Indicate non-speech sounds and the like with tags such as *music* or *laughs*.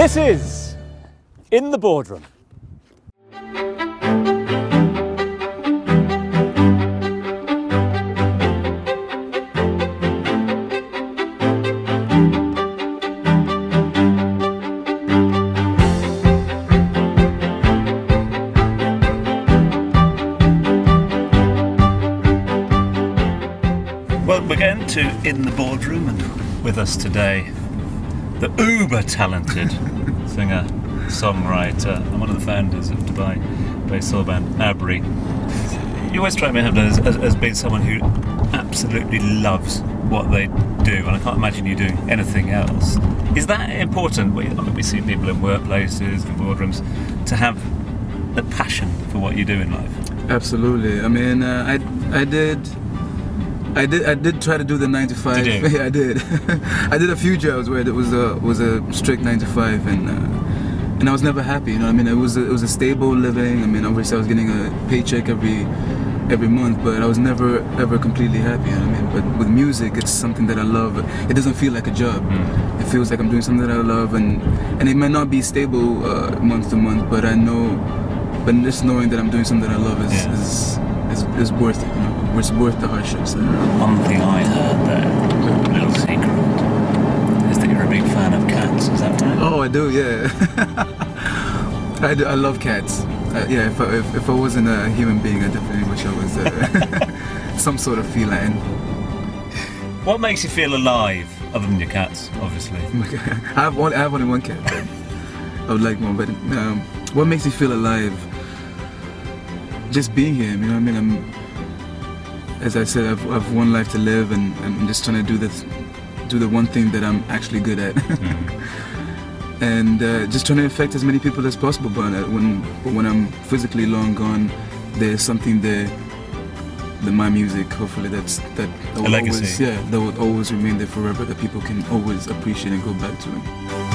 This is In the Boardroom. We're going to In the Boardroom, and with us today, the uber talented singer, songwriter, and one of the founders of Dubai based soul band Abri. You always strike me as, as, as being someone who absolutely loves what they do, and I can't imagine you doing anything else. Is that important? We, I mean, we see people in workplaces, in boardrooms, to have a passion for what you do in life. Absolutely. I mean, uh, I I did. I did. I did try to do the nine to five. Did *laughs* yeah, I did. *laughs* I did a few jobs where it was a was a strict nine to five, and uh, and I was never happy. You know, I mean, it was a, it was a stable living. I mean, obviously, I was getting a paycheck every every month, but I was never ever completely happy. You know what I mean? But with music, it's something that I love. It doesn't feel like a job. It feels like I'm doing something that I love, and and it might not be stable uh, month to month, but I know. But just knowing that I'm doing something that I love is Yeah. is, is, worth it. You it's worth the hardships. One thing I heard there, little secret, is that you're a big fan of cats. Is that right? Oh, I do, yeah. *laughs* I, do, I love cats. Uh, yeah, if I, if, if I wasn't a human being, I definitely wish I was uh, *laughs* some sort of feline. What makes you feel alive, other than your cats, obviously? *laughs* I have only, I have only one cat. I would like more, but um, what makes you feel alive? Just being here, you know what I mean? I'm, as I said, I've, I've one life to live, and I'm just trying to do this, do the one thing that I'm actually good at. *laughs* and uh, just trying to affect as many people as possible. But uh, when when I'm physically long gone, there's something there. The my music, hopefully, that's that, that will always, yeah, that would always remain there forever. That people can always appreciate and go back to.